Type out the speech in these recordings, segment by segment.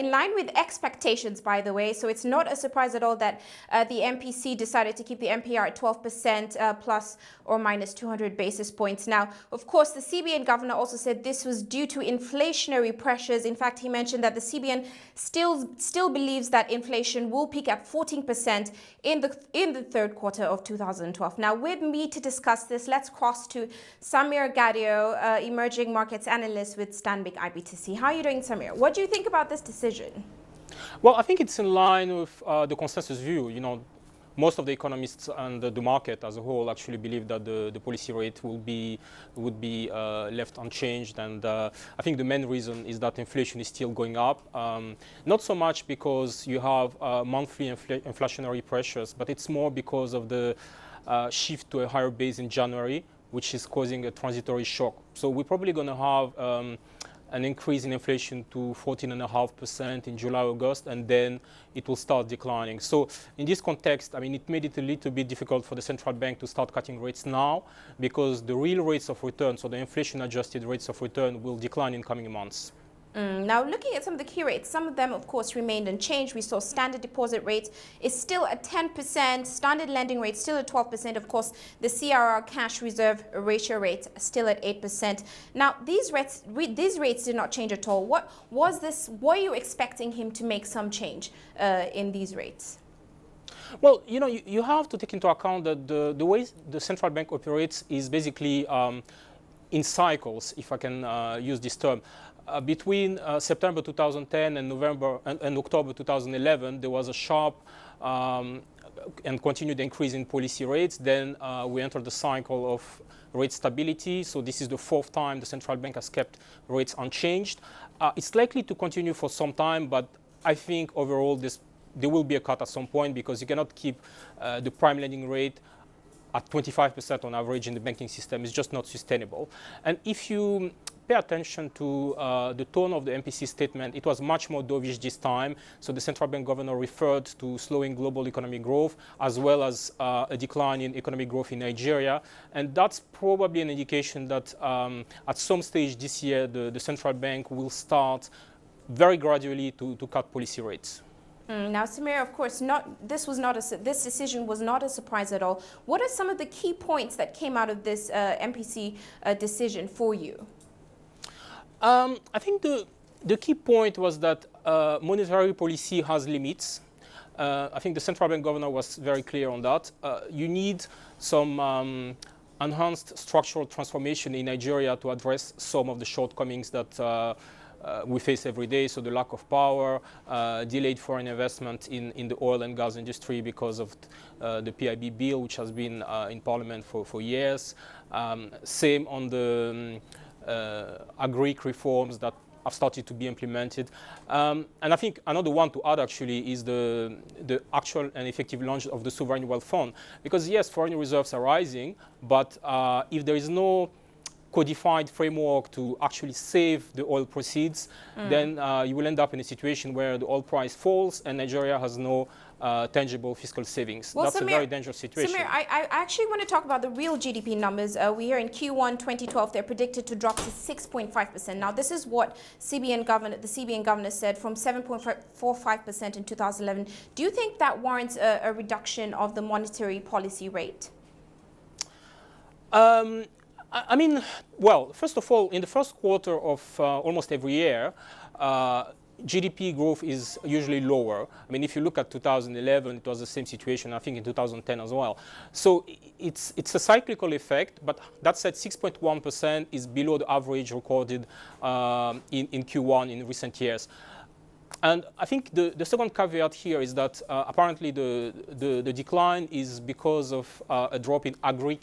in line with expectations, by the way. So it's not a surprise at all that uh, the MPC decided to keep the MPR at 12% uh, plus or minus 200 basis points. Now, of course, the CBN governor also said this was due to inflationary pressures. In fact, he mentioned that the CBN still still believes that inflation will peak at 14% in the in the third quarter of 2012. Now, with me to discuss this, let's cross to Samir Gadio, uh, emerging markets analyst with Stanbic IBTC. How are you doing, Samir? What do you think about this decision? Decision? Well, I think it's in line with uh, the consensus view. You know, most of the economists and the market as a whole actually believe that the, the policy rate will be would be uh, left unchanged. And uh, I think the main reason is that inflation is still going up. Um, not so much because you have uh, monthly infl inflationary pressures, but it's more because of the uh, shift to a higher base in January, which is causing a transitory shock. So we're probably going to have um, an increase in inflation to 14.5% in July, August, and then it will start declining. So in this context, I mean, it made it a little bit difficult for the central bank to start cutting rates now because the real rates of return, so the inflation-adjusted rates of return, will decline in coming months. Mm, now, looking at some of the key rates, some of them, of course, remained unchanged. We saw standard deposit rates is still at 10%, standard lending rate still at 12%. Of course, the CRR cash reserve ratio rate still at 8%. Now, these rates, these rates did not change at all. What was this? Were you expecting him to make some change uh, in these rates? Well, you know, you, you, have to take into account that the, the way the central bank operates is basically um, in cycles, if I can uh, use this term. Uh, between uh, September 2010 and November and, and, October 2011, there was a sharp um, and continued increase in policy rates. Then uh, we entered the cycle of rate stability. So this is the fourth time the central bank has kept rates unchanged. It's likely to continue for some time, but I think overall this, there will be a cut at some point because you cannot keep uh, the prime lending rate at 25% on average in the banking system It's just not sustainable. And if you pay attention to uh, the tone of the MPC statement, it was much more dovish this time. So the central bank governor referred to slowing global economic growth as well as uh, a decline in economic growth in Nigeria. And that's probably an indication that um, at some stage this year, the, the central bank will start very gradually to, to cut policy rates. Mm, now, Samir, of course, not this was not a this decision was not a surprise at all. What are some of the key points that came out of this uh, MPC uh, decision for you? Um, I think the, the key point was that uh, monetary policy has limits. Uh, I think the central bank governor was very clear on that. Uh, you need some um, enhanced structural transformation in Nigeria to address some of the shortcomings that uh, uh, we face every day. So the lack of power, uh, delayed foreign investment in, in the oil and gas industry because of the PIB bill, which has been in parliament for, for years. Um, same on the um, uh, agri reforms that have started to be implemented. Um, and I think another one to add actually is the, the actual and effective launch of the sovereign wealth fund. Because yes, foreign reserves are rising, but uh, if there is no codified framework to actually save the oil proceeds, mm. then uh, you will end up in a situation where the oil price falls and Nigeria has no uh, tangible fiscal savings. Well, That's Samir, a very dangerous situation. Samir, I, I, actually want to talk about the real GDP numbers. Uh, we hear in Q1 2012 they're predicted to drop to 6.5%. Now, this is what CBN governor, the CBN governor said from 7.45% in 2011. Do you think that warrants a, a reduction of the monetary policy rate? Um, I mean, well, first of all, in the first quarter of uh, almost every year, uh, GDP growth is usually lower. I mean, if you look at 2011, it was the same situation, I think in 2010 as well. So it's, it's a cyclical effect, but that said, 6.1% is below the average recorded um, in, in Q1 in recent years. And I think the, the second caveat here is that uh, apparently the, the, the, decline is because of uh, a drop in agric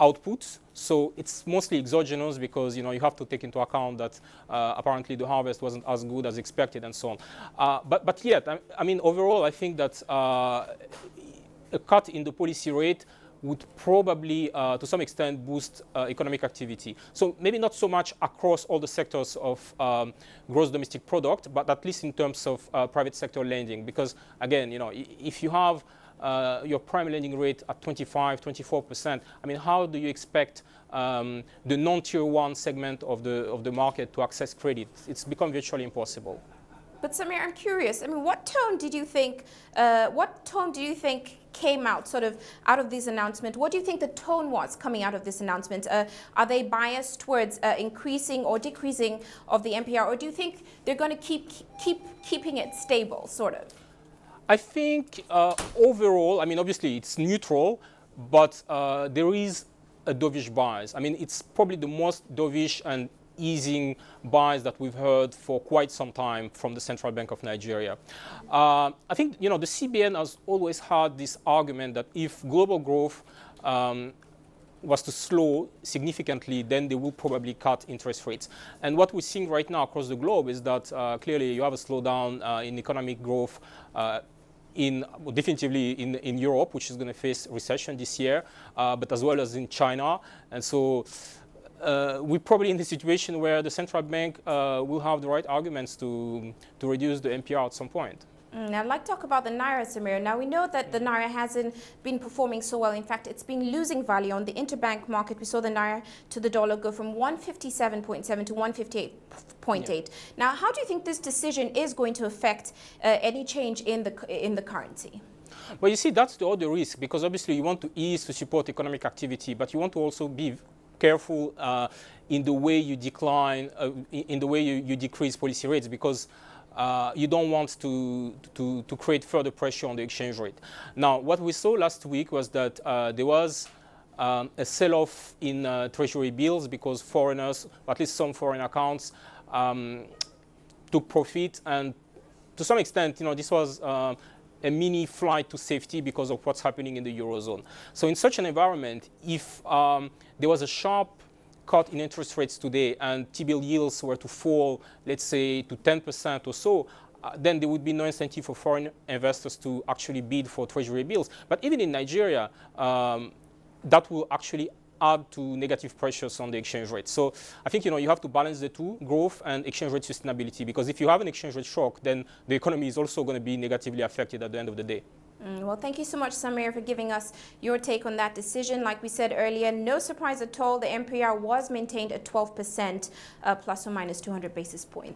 outputs. So it's mostly exogenous because you know you have to take into account that uh, apparently the harvest wasn't as good as expected and so on. Uh, but but yet, I, I, mean overall, I think that uh, a cut in the policy rate would probably, uh, to some extent, boost uh, economic activity. So maybe not so much across all the sectors of um, gross domestic product, but at least in terms of uh, private sector lending. Because again, you know, if you have uh, your prime lending rate at 25, 24%, I mean, how do you expect um, the non-tier one segment of the, of the market to access credit? It's become virtually impossible. But Samir, I'm curious. I mean, what tone did you think? Uh, what tone do you think came out sort of out of this announcement? What do you think the tone was coming out of this announcement? Uh, are they biased towards uh, increasing or decreasing of the MPR, or do you think they're going to keep keep keeping it stable, sort of? I think uh, overall, I mean, obviously it's neutral, but uh, there is a dovish bias. I mean, it's probably the most dovish and easing bias that we've heard for quite some time from the Central Bank of Nigeria. Uh, I think, you know, the CBN has always had this argument that if global growth um, was to slow significantly, then they will probably cut interest rates. And what we're seeing right now across the globe is that uh, clearly you have a slowdown uh, in economic growth uh, in definitively in, in Europe, which is going to face recession this year, uh, but as well as in China. And so uh, we're probably in the situation where the central bank uh, will have the right arguments to, to reduce the MPR at some point. Mm, I'd like to talk about the Naira, Samir. Now, we know that the Naira hasn't been performing so well. In fact, it's been losing value on the interbank market. We saw the Naira to the dollar go from 157.7 to 158.8. Yeah. Now, how do you think this decision is going to affect uh, any change in the, in the currency? Well, you see, that's the other risk because obviously you want to ease to support economic activity, but you want to also be careful uh, in the way you decline, uh, in the way you, you, decrease policy rates because uh, you don't want to, to, to, create further pressure on the exchange rate. Now, what we saw last week was that uh, there was um, a sell-off in uh, treasury bills because foreigners, or at least some foreign accounts, um, took profit and to some extent, you know, this was uh, a mini flight to safety because of what's happening in the Eurozone. So in such an environment, if um, there was a sharp cut in interest rates today and T-bill yields were to fall, let's say, to 10% or so, uh, then there would be no incentive for foreign investors to actually bid for treasury bills. But even in Nigeria, um, that will actually add to negative pressures on the exchange rate. So I think you know you have to balance the two, growth and exchange rate sustainability, because if you have an exchange rate shock, then the economy is also going to be negatively affected at the end of the day. Mm, well, thank you so much, Samir, for giving us your take on that decision. Like we said earlier, no surprise at all. The MPR was maintained at 12% uh, plus or minus 200 basis points.